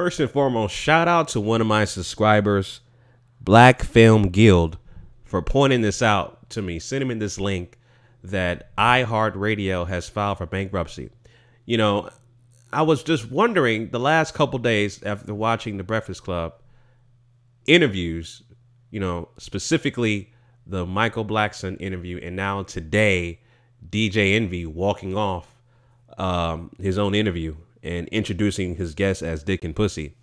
First and foremost, shout out to one of my subscribers, Black Film Guild, for pointing this out to me, sending me this link that iHeartRadio has filed for bankruptcy. You know, I was just wondering the last couple days after watching the Breakfast Club interviews, you know, specifically the Michael Blackson interview, and now today, DJ Envy walking off um, his own interview and introducing his guests as Dick and Pussy.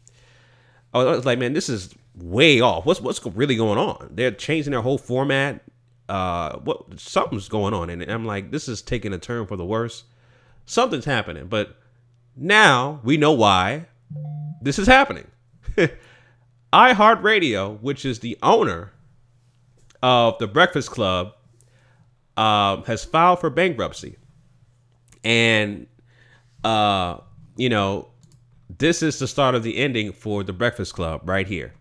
I was like, man, this is way off. What's what's really going on? They're changing their whole format. Uh, what something's going on, and I'm like, this is taking a turn for the worse. Something's happening, but now we know why this is happening. iHeartRadio, which is the owner of the Breakfast Club, uh, has filed for bankruptcy, and uh, you know, this is the start of the ending for the Breakfast Club right here.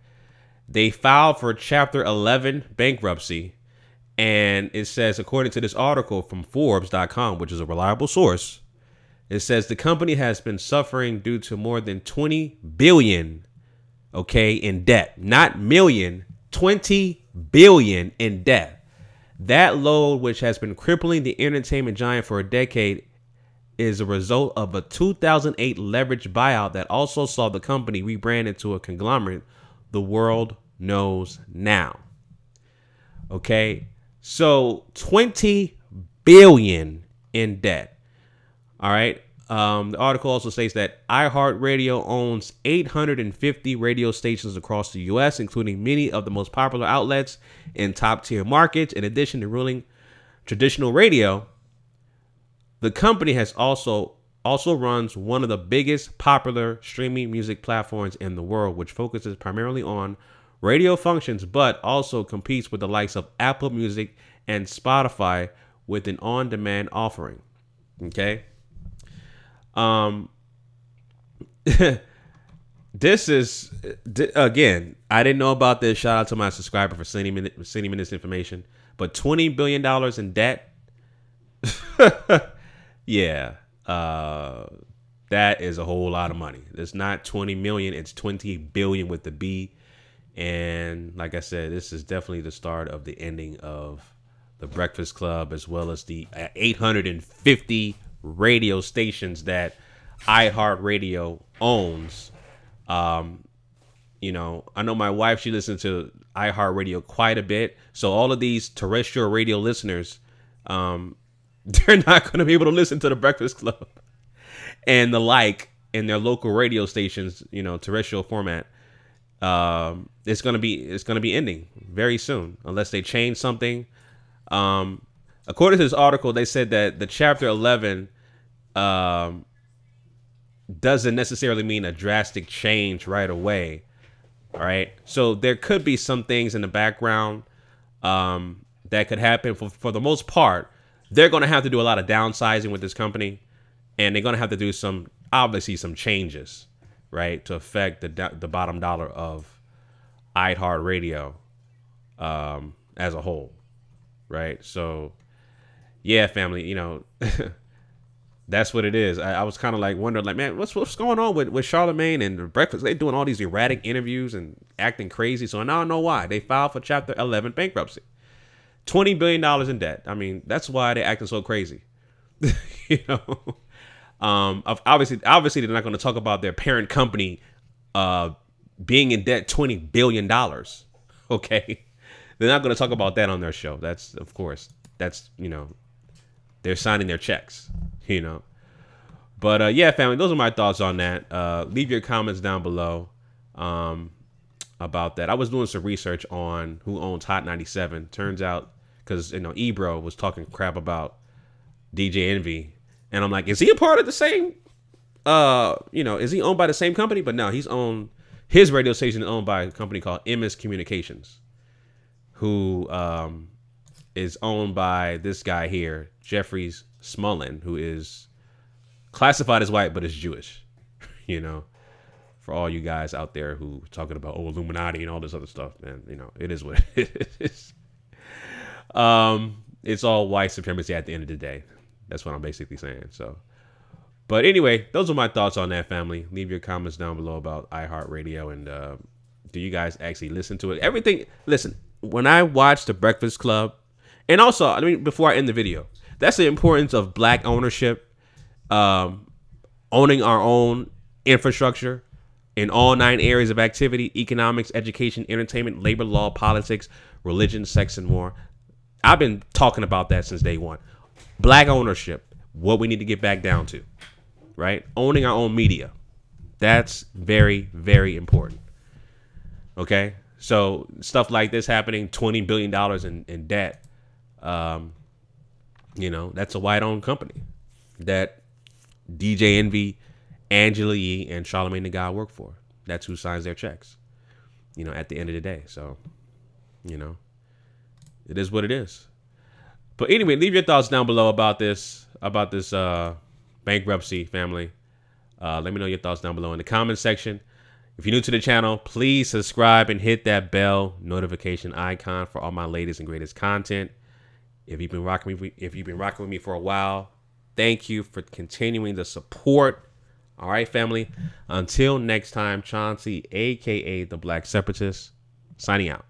They filed for Chapter 11 bankruptcy, and it says, according to this article from Forbes.com, which is a reliable source, it says the company has been suffering due to more than 20 billion, okay, in debt, not million, 20 billion in debt. That load, which has been crippling the entertainment giant for a decade, is a result of a 2008 leveraged buyout that also saw the company rebrand into a conglomerate the world knows now. Okay? So 20 billion in debt. All right? Um, the article also states that iHeartRadio owns 850 radio stations across the U.S., including many of the most popular outlets in top tier markets. In addition to ruling traditional radio, the company has also also runs one of the biggest popular streaming music platforms in the world, which focuses primarily on radio functions, but also competes with the likes of Apple Music and Spotify with an on-demand offering. Okay. Um this is again, I didn't know about this. Shout out to my subscriber for sending me sending me this information. But twenty billion dollars in debt. yeah, uh, that is a whole lot of money. It's not 20 million, it's 20 billion with the B. And like I said, this is definitely the start of the ending of the Breakfast Club as well as the 850 radio stations that iHeartRadio owns. Um, you know, I know my wife, she listens to iHeartRadio quite a bit. So all of these terrestrial radio listeners, um, they're not going to be able to listen to the Breakfast Club and the like in their local radio stations, you know, terrestrial format. Um, it's gonna be it's gonna be ending very soon unless they change something. Um, according to this article, they said that the chapter eleven um, doesn't necessarily mean a drastic change right away. All right, so there could be some things in the background um, that could happen. For for the most part, they're going to have to do a lot of downsizing with this company, and they're going to have to do some obviously some changes, right, to affect the the bottom dollar of iHeartRadio um, as a whole, right? So, yeah, family, you know. that's what it is. I, I was kind of like wondering, like, man, what's what's going on with with Charlemagne and Breakfast? They're doing all these erratic interviews and acting crazy. So now I don't know why they filed for Chapter 11 bankruptcy. Twenty billion dollars in debt. I mean, that's why they're acting so crazy. you know, um, obviously, obviously they're not going to talk about their parent company uh, being in debt twenty billion dollars. Okay, they're not going to talk about that on their show. That's of course, that's you know, they're signing their checks. You know, but uh, yeah, family, those are my thoughts on that. Uh, leave your comments down below. Um, about that. I was doing some research on who owns Hot 97. Turns out because you know Ebro was talking crap about DJ Envy, and I'm like, is he a part of the same? Uh, you know, is he owned by the same company? But no, he's owned. His radio station is owned by a company called Emmis Communications, who um, is owned by this guy here, Jeffrey Smulyan, who is classified as white but is Jewish. you know, for all you guys out there who talking about oh Illuminati and all this other stuff, man, you know, it is what it is. Um, it's all white supremacy at the end of the day. That's what I'm basically saying. So, But anyway, those are my thoughts on that family. Leave your comments down below about iHeartRadio and uh, do you guys actually listen to it? Everything. Listen, when I watch The Breakfast Club, and also, I mean, before I end the video, that's the importance of black ownership, um, owning our own infrastructure in all nine areas of activity economics, education, entertainment, labor law, politics, religion, sex, and more. I've been talking about that since day one. Black ownership, what we need to get back down to, right? Owning our own media. That's very, very important. Okay? So, stuff like this happening, $20 billion in, in debt. Um, you know, that's a white owned company that DJ Envy, Angela Yee, and Charlemagne the God work for. That's who signs their checks, you know, at the end of the day. So, you know, it is what it is. But anyway, leave your thoughts down below about this, about this uh, bankruptcy family. Uh, let me know your thoughts down below in the comment section. If you're new to the channel, please subscribe and hit that bell notification icon for all my latest and greatest content. If you've been rocking me, if you've been rocking with me for a while, thank you for continuing the support. All right, family. Until next time, Chauncey, aka the Black Separatist, signing out.